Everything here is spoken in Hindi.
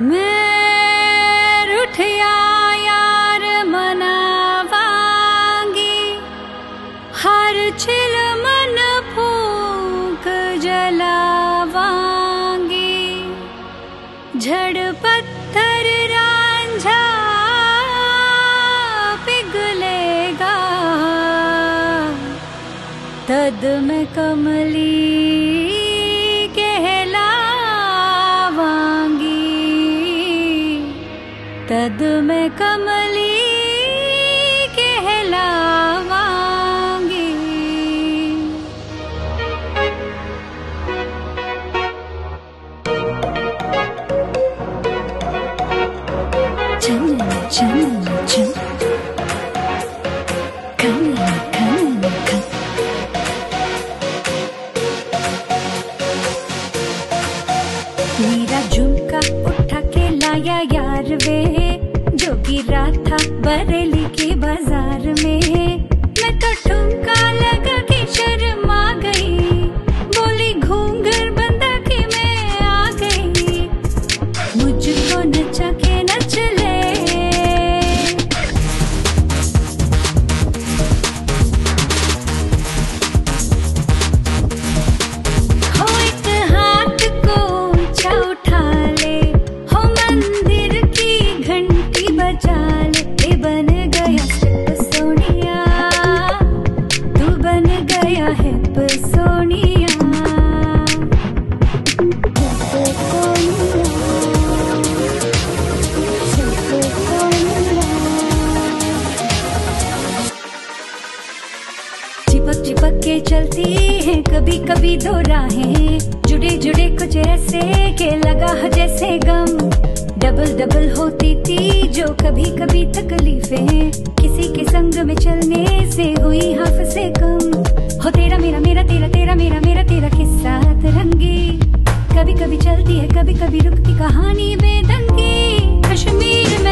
मैं रुठिया यार मनावांगी। हर छिल मन फूक जलावांगी। झड़ पत्थर पिघलेगा। तद में कमली में कमली कहलावांगी। खन मेरा झुमका उठा के लाया यार वे। बन गया हिप सोनिया। चिपक चिपक के चलती है कभी कभी दो राहें। जुड़े जुड़े कुछ ऐसे के लगा जैसे गम। डबल डबल होती थी, जो कभी कभी तकलीफें किसी के संग में चलने से हुई हाफ़ से कम हो तेरा मेरा मेरा तेरा तेरा मेरा मेरा तेरा किस्सा तरंगी कभी कभी चलती है, कभी कभी रुकती कहानी बेदंगी कश्मीर